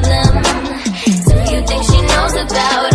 problem. Do you think she knows about